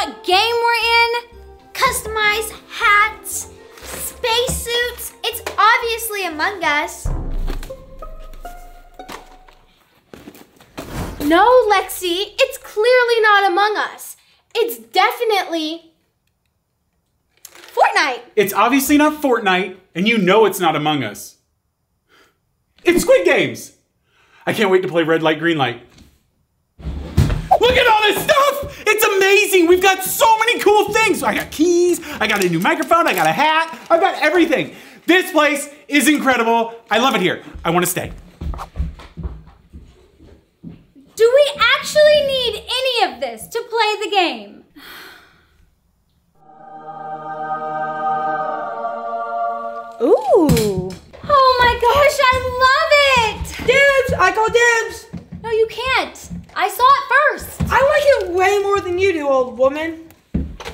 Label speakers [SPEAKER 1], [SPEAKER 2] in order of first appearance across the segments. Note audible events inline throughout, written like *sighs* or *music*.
[SPEAKER 1] what game we're in?
[SPEAKER 2] Customized hats, spacesuits. It's obviously Among Us.
[SPEAKER 3] No, Lexi, it's clearly not Among Us. It's definitely Fortnite.
[SPEAKER 4] It's obviously not Fortnite, and you know it's not Among Us. It's Squid Games! I can't wait to play Red Light, Green Light. Look at all this stuff! It's amazing! We've got so many cool things! I got keys, I got a new microphone, I got a hat, I've got everything. This place is incredible. I love it here. I want to stay.
[SPEAKER 1] Do we actually need any of this to play the game?
[SPEAKER 3] Ooh.
[SPEAKER 1] Oh my gosh, I love it!
[SPEAKER 5] Dibs! I call dibs!
[SPEAKER 1] No, you can't. I saw it first.
[SPEAKER 5] I like it way more than you do, old woman.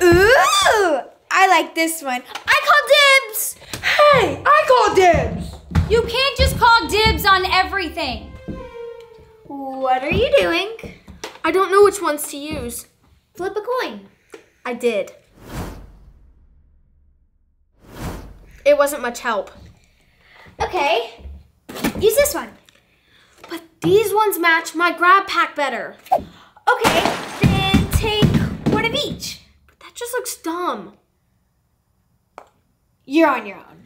[SPEAKER 2] Ooh, I like this one. I call dibs.
[SPEAKER 5] Hey, I call dibs!
[SPEAKER 1] You can't just call dibs on everything.
[SPEAKER 2] What are you doing?
[SPEAKER 3] I don't know which ones to use.
[SPEAKER 2] Flip a coin.
[SPEAKER 3] I did. It wasn't much help.
[SPEAKER 2] Okay, use this one.
[SPEAKER 3] These ones match my grab pack better.
[SPEAKER 2] Okay, then take one of each.
[SPEAKER 3] But that just looks dumb.
[SPEAKER 2] You're on your own.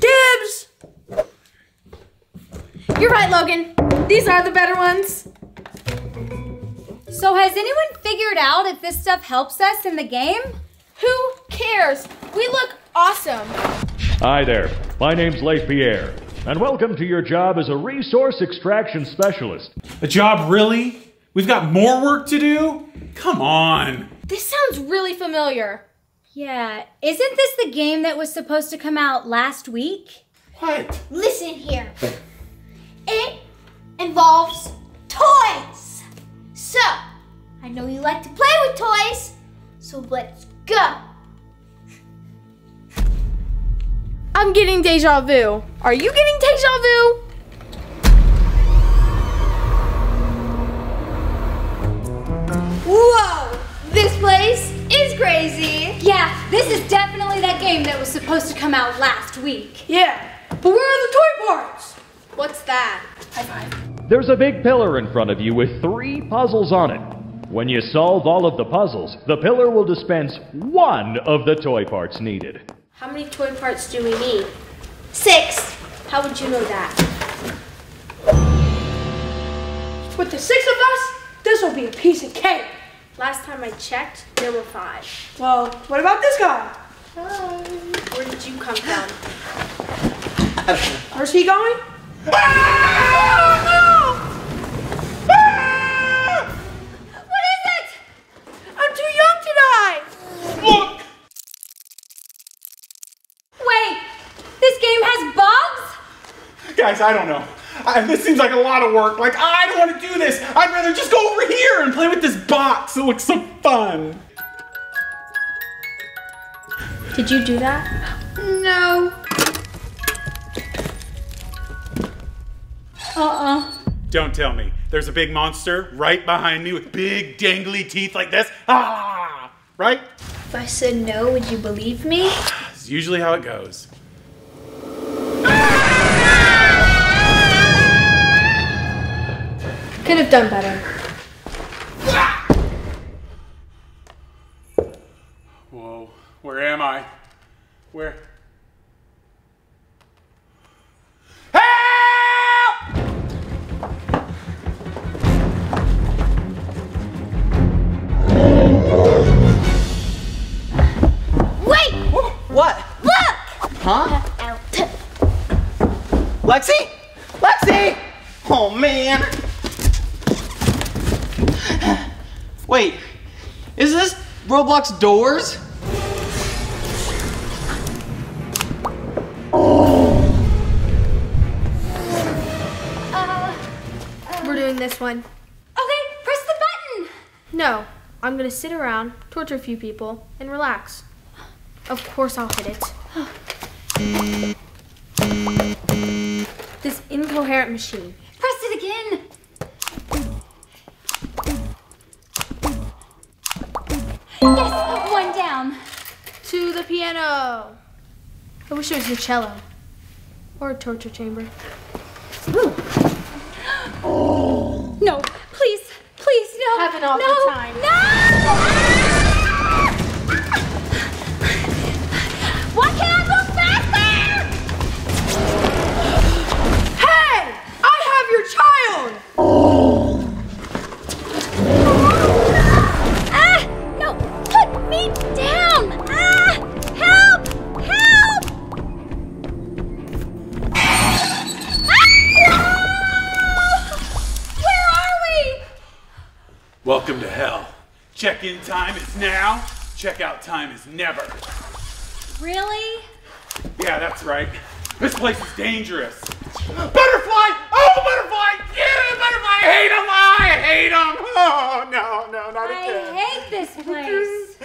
[SPEAKER 5] Dibs!
[SPEAKER 3] You're right, Logan. These are the better ones.
[SPEAKER 1] So, has anyone figured out if this stuff helps us in the game?
[SPEAKER 3] Who cares? We look awesome.
[SPEAKER 6] Hi there. My name's Leith Pierre, and welcome to your job as a resource extraction specialist.
[SPEAKER 4] A job, really? We've got more work to do? Come on.
[SPEAKER 3] This sounds really familiar.
[SPEAKER 1] Yeah, isn't this the game that was supposed to come out last week?
[SPEAKER 4] What?
[SPEAKER 2] Listen here. It involves toys. So, I know you like to play with toys, so let's go.
[SPEAKER 3] I'm getting deja vu. Are you getting deja vu?
[SPEAKER 2] Whoa, this place is crazy.
[SPEAKER 1] Yeah, this is definitely that game that was supposed to come out last week.
[SPEAKER 5] Yeah, but where are the toy parts?
[SPEAKER 3] What's that? Hi-Fine.
[SPEAKER 6] There's a big pillar in front of you with three puzzles on it. When you solve all of the puzzles, the pillar will dispense one of the toy parts needed.
[SPEAKER 3] How many toy parts do we need?
[SPEAKER 2] Six.
[SPEAKER 3] How would you know that?
[SPEAKER 5] With the six of us, this will be a piece of cake.
[SPEAKER 3] Last time I checked, there were five.
[SPEAKER 5] Well, what about this guy? Hi.
[SPEAKER 3] Where did you come from? *laughs*
[SPEAKER 5] Where's he going? *laughs*
[SPEAKER 4] Guys, I don't know. I, this seems like a lot of work. Like, I don't want to do this. I'd rather just go over here and play with this box. It looks so fun.
[SPEAKER 3] Did you do that?
[SPEAKER 2] No.
[SPEAKER 1] Uh-uh.
[SPEAKER 4] Don't tell me. There's a big monster right behind me with big dangly teeth like this. Ah! Right?
[SPEAKER 2] If I said no, would you believe me?
[SPEAKER 4] It's usually how it goes.
[SPEAKER 3] Could have done better.
[SPEAKER 4] Whoa. Where am I? Where? Help!
[SPEAKER 2] Wait!
[SPEAKER 7] What?
[SPEAKER 2] Look!
[SPEAKER 7] Huh? Lexi? Lexi! Oh man. Wait, is this Roblox doors?
[SPEAKER 2] Uh,
[SPEAKER 3] We're doing this one.
[SPEAKER 1] Okay, press the button.
[SPEAKER 3] No, I'm gonna sit around, torture a few people, and relax. Of course I'll hit it. *gasps* This incoherent machine.
[SPEAKER 1] Press it again. Yes, one down.
[SPEAKER 3] To the piano. I wish it was a cello. Or a torture chamber. *gasps*
[SPEAKER 1] No, please, please, no.
[SPEAKER 3] Have an awful
[SPEAKER 1] no,
[SPEAKER 3] time.
[SPEAKER 1] No!
[SPEAKER 4] Welcome to hell. Check-in time is now. Check-out time is never.
[SPEAKER 1] Really?
[SPEAKER 4] Yeah, that's right. This place is dangerous. Butterfly! Oh, butterfly! Yeah, butterfly! I hate him! I hate him! Oh, no, no, not
[SPEAKER 1] I
[SPEAKER 4] again.
[SPEAKER 1] I hate this place.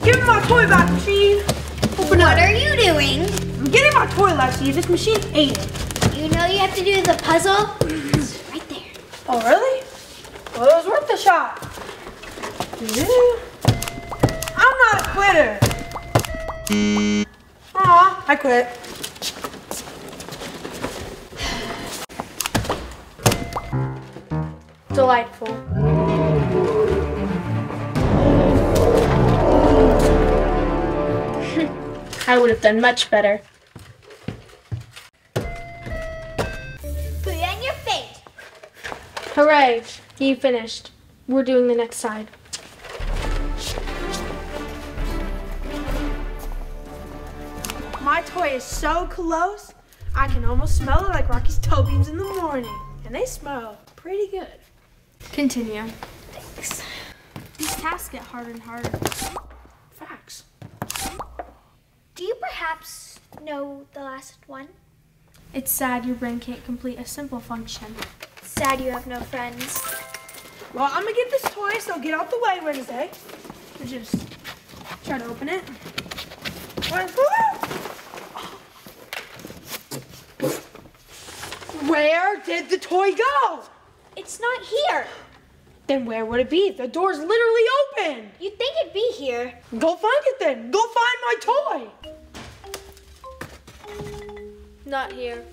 [SPEAKER 1] *laughs*
[SPEAKER 5] Give me my toy back machine! Open
[SPEAKER 2] What
[SPEAKER 5] up.
[SPEAKER 2] are you doing?
[SPEAKER 5] I'm getting my toy, Lexi. This machine ate it.
[SPEAKER 2] You know you have to do the puzzle? Mm-hmm. It's right there.
[SPEAKER 5] Oh, really? Well, it was worth the shot. Yeah. I'm not a quitter. Aw, I quit.
[SPEAKER 3] Delightful. *laughs* I would have done much better. Hooray! You finished. We're doing the next side.
[SPEAKER 5] My toy is so close, I can almost smell it like Rocky's toe beans in the morning. And they smell pretty good.
[SPEAKER 3] Continue. Thanks. These tasks get harder and harder.
[SPEAKER 5] Facts.
[SPEAKER 2] Do you perhaps know the last one?
[SPEAKER 3] It's sad your brain can't complete a simple function.
[SPEAKER 2] Sad you have no friends.
[SPEAKER 5] Well, I'm gonna get this toy, so get out the way, Wednesday. And just try to open it. Where did the toy go?
[SPEAKER 2] It's not here.
[SPEAKER 5] Then where would it be? The door's literally open.
[SPEAKER 2] You'd think it'd be here.
[SPEAKER 5] Go find it then. Go find my toy.
[SPEAKER 3] Not here.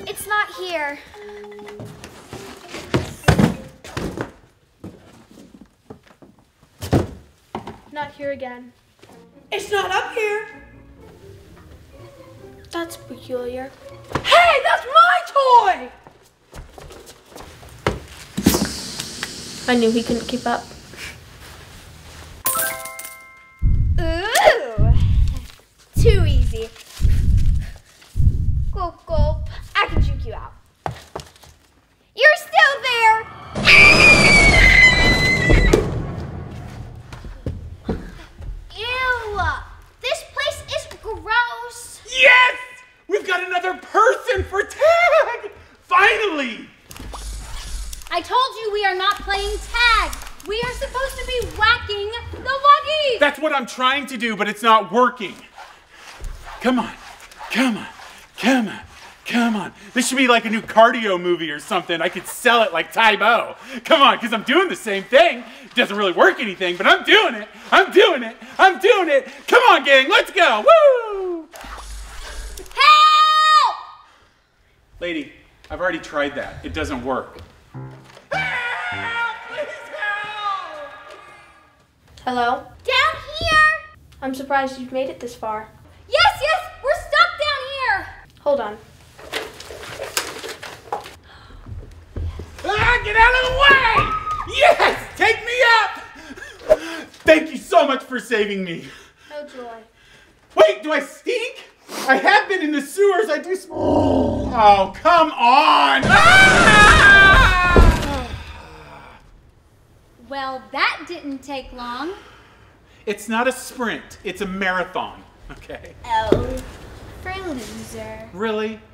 [SPEAKER 2] It's not here.
[SPEAKER 3] Not here again.
[SPEAKER 5] It's not up here.
[SPEAKER 3] That's peculiar.
[SPEAKER 5] Hey, that's my toy!
[SPEAKER 3] I knew he couldn't keep up.
[SPEAKER 4] Trying to do, but it's not working. Come on, come on, come on, come on. This should be like a new cardio movie or something. I could sell it like Tae Bo. Come on, because I'm doing the same thing. It doesn't really work anything, but I'm doing it. I'm doing it. I'm doing it. Come on, gang, let's go. Woo!
[SPEAKER 2] Help!
[SPEAKER 4] Lady, I've already tried that. It doesn't work. Help!
[SPEAKER 3] Hello?
[SPEAKER 2] Down here.
[SPEAKER 3] I'm surprised you've made it this far.
[SPEAKER 1] Yes, yes, we're stuck down here.
[SPEAKER 3] Hold on.
[SPEAKER 4] Ah, get out of the way! Yes! Take me up! Thank you so much for saving me.
[SPEAKER 3] No joy.
[SPEAKER 4] Wait, do I stink? I have been in the sewers. I do. Sm- oh, come on! Ah!
[SPEAKER 1] Well, that didn't take long.
[SPEAKER 4] It's not a sprint. It's a marathon. Okay.
[SPEAKER 2] Oh, for a loser.
[SPEAKER 4] Really? *laughs*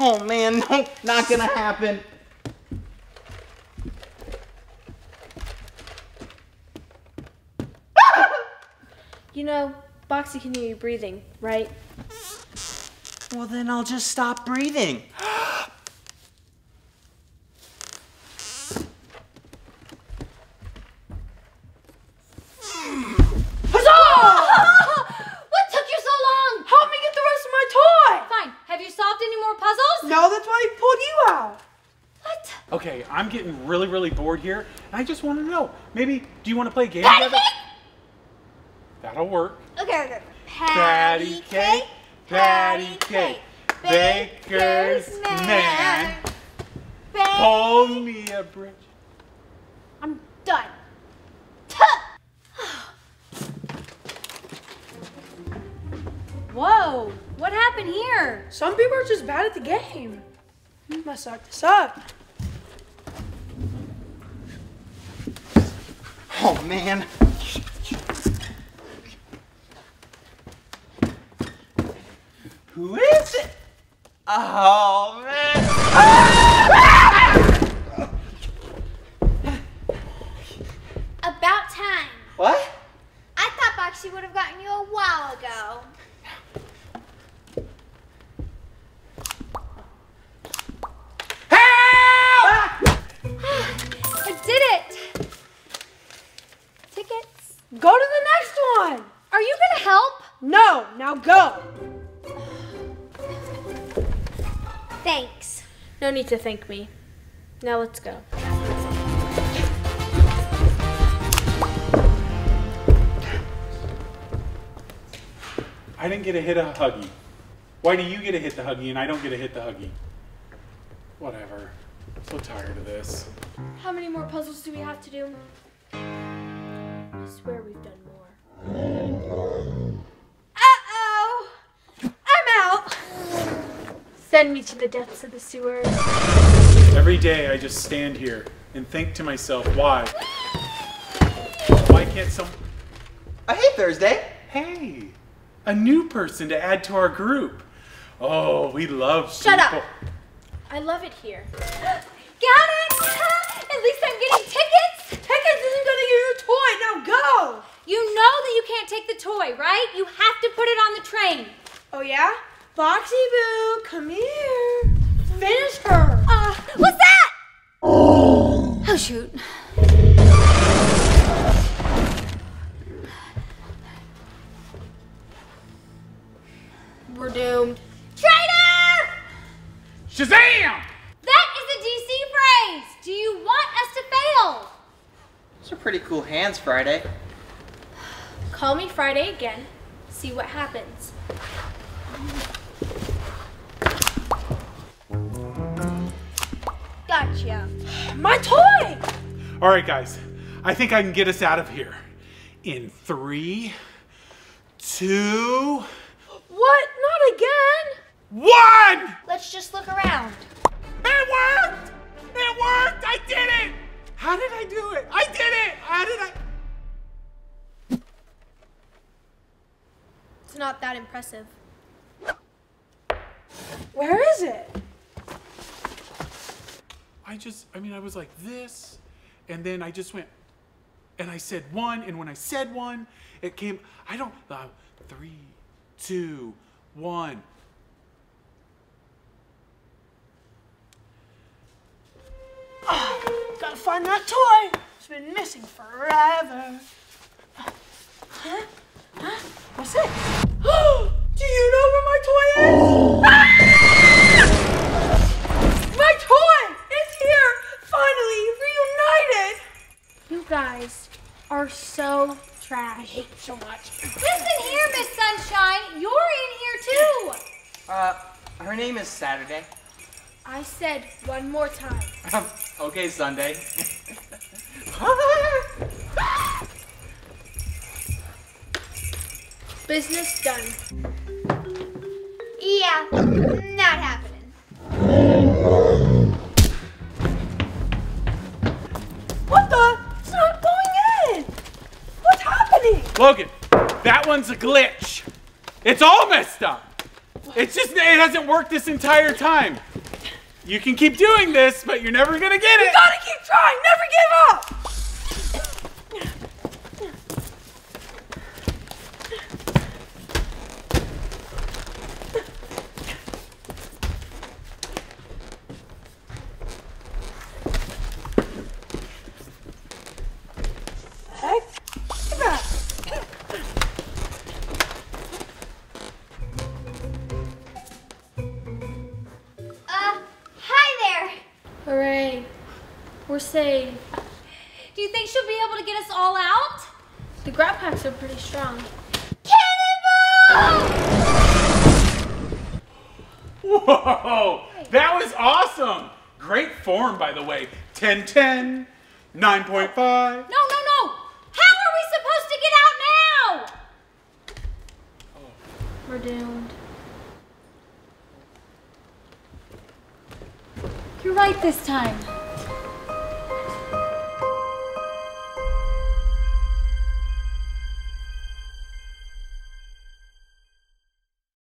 [SPEAKER 7] Oh man, no, not gonna happen.
[SPEAKER 3] You know,
[SPEAKER 5] Boxy can hear you breathing, right?
[SPEAKER 7] Well, then I'll just stop breathing. *gasps* *gasps* *gasps*
[SPEAKER 1] what took you so long?
[SPEAKER 5] Help me get the rest of my toy!
[SPEAKER 1] Fine. Have you solved any more puzzles?
[SPEAKER 5] No, that's why I pulled you out.
[SPEAKER 1] What?
[SPEAKER 4] Okay, I'm getting really, really bored here. And I just want to know. Maybe, do you want to play a game
[SPEAKER 2] Patty
[SPEAKER 4] together?
[SPEAKER 2] cake?
[SPEAKER 4] That'll work.
[SPEAKER 2] Okay, okay.
[SPEAKER 4] Patty cake, patty cake, baker's man. Pull me a bridge.
[SPEAKER 2] I'm done. *gasps*
[SPEAKER 1] Whoa. What happened here?
[SPEAKER 5] Some people are just bad at the game. You must suck this up.
[SPEAKER 7] Oh, man. Who is it? Oh,
[SPEAKER 5] Go to the next one.
[SPEAKER 1] Are you gonna help?
[SPEAKER 5] No, now go.
[SPEAKER 2] Thanks.
[SPEAKER 5] No need to thank me. Now let's go.
[SPEAKER 4] I didn't get a hit of Huggy. Why do you get a hit the Huggy and I don't get a hit the Huggy? Whatever. I'm so tired of this.
[SPEAKER 5] How many more puzzles do we have to do? I swear we've done more.
[SPEAKER 2] Uh-oh. I'm out.
[SPEAKER 5] Send me to the depths of the sewer.
[SPEAKER 4] Every day I just stand here and think to myself, why? Why can't some.
[SPEAKER 7] Uh, hey, Thursday.
[SPEAKER 4] Hey, a new person to add to our group. Oh, we love
[SPEAKER 2] Shut up.
[SPEAKER 5] I love it here. *gasps*
[SPEAKER 1] Got it. *gasps* At least I'm getting tickets.
[SPEAKER 5] Tickets isn't gonna get your toy. Now go.
[SPEAKER 1] You know that you can't take the toy, right? You have to put it on the train.
[SPEAKER 5] Oh yeah? Boxy Boo, come here. Finish her.
[SPEAKER 1] Uh, what's that? Oh shoot.
[SPEAKER 5] We're doomed.
[SPEAKER 1] Traitor!
[SPEAKER 4] Shazam!
[SPEAKER 1] That is a DC phrase. Do you want us to fail?
[SPEAKER 7] Those are pretty cool hands, Friday.
[SPEAKER 5] Call me Friday again. See what happens.
[SPEAKER 2] Gotcha.
[SPEAKER 5] My toy!
[SPEAKER 4] All right, guys. I think I can get us out of here. In three, two,
[SPEAKER 5] What? Not again?
[SPEAKER 4] one!
[SPEAKER 2] Let's just look around.
[SPEAKER 4] It worked! It worked! I did it! How did I do it? I did it! How did I?
[SPEAKER 5] It's not that impressive. Where is it?
[SPEAKER 4] I just, I mean, I was like this, and then I just went, and I said one, and when I said one, it came, I don't, uh, three, two, one. *sighs*
[SPEAKER 5] Gotta find that toy. It's been missing forever. Huh? Huh? What's it? Said one more time.
[SPEAKER 7] Um, okay, Sunday. *laughs*
[SPEAKER 5] Business done.
[SPEAKER 2] Yeah, not happening.
[SPEAKER 5] What the? It's not going in! What's happening?
[SPEAKER 4] Logan, that one's a glitch. It's all messed up. It's just, it hasn't worked this entire time. You can keep doing this, but you're never gonna get it.
[SPEAKER 5] You gotta keep trying, never give up!
[SPEAKER 3] Pretty strong.
[SPEAKER 4] Whoa! That was awesome! Great form, by the way. 10 10, 9.5.
[SPEAKER 1] No, no, no! How are we supposed to get out now?
[SPEAKER 3] We're doomed.
[SPEAKER 1] You're right this time.